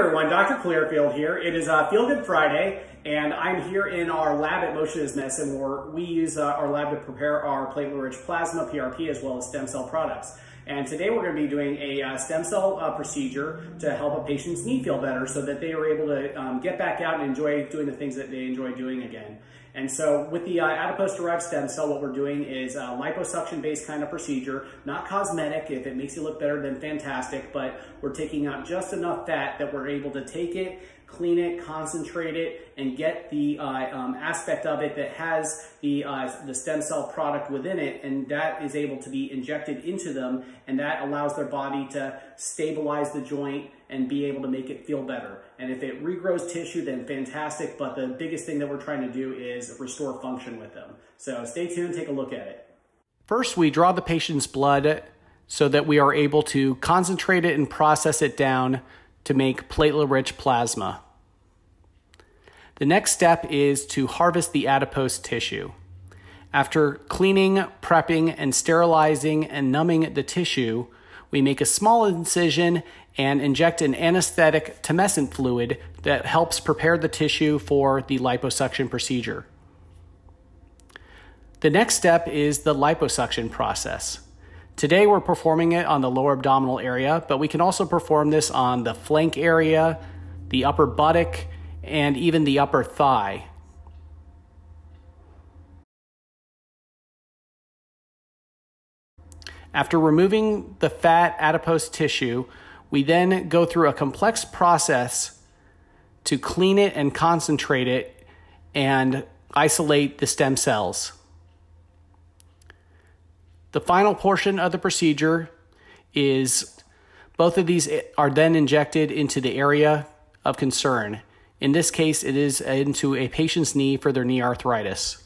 everyone, Dr. Clearfield here. It is uh, Feel Good Friday, and I'm here in our lab at Motion is Medicine where we use uh, our lab to prepare our platelet-rich plasma, PRP, as well as stem cell products. And today we're going to be doing a uh, stem cell uh, procedure to help a patient's knee feel better so that they are able to um, get back out and enjoy doing the things that they enjoy doing again. And so with the uh, adipose-derived stem cell, what we're doing is a liposuction-based kind of procedure, not cosmetic. If it makes you look better, then fantastic, but we're taking out just enough fat that we're able to take it, clean it, concentrate it, and get the uh, um, aspect of it that has the, uh, the stem cell product within it, and that is able to be injected into them, and that allows their body to stabilize the joint and be able to make it feel better. And if it regrows tissue, then fantastic, but the biggest thing that we're trying to do is restore function with them. So stay tuned, take a look at it. First, we draw the patient's blood so that we are able to concentrate it and process it down to make platelet-rich plasma. The next step is to harvest the adipose tissue. After cleaning, prepping, and sterilizing and numbing the tissue, we make a small incision and inject an anesthetic tumescent fluid that helps prepare the tissue for the liposuction procedure. The next step is the liposuction process. Today we're performing it on the lower abdominal area, but we can also perform this on the flank area, the upper buttock, and even the upper thigh. After removing the fat adipose tissue, we then go through a complex process to clean it and concentrate it and isolate the stem cells. The final portion of the procedure is both of these are then injected into the area of concern. In this case, it is into a patient's knee for their knee arthritis.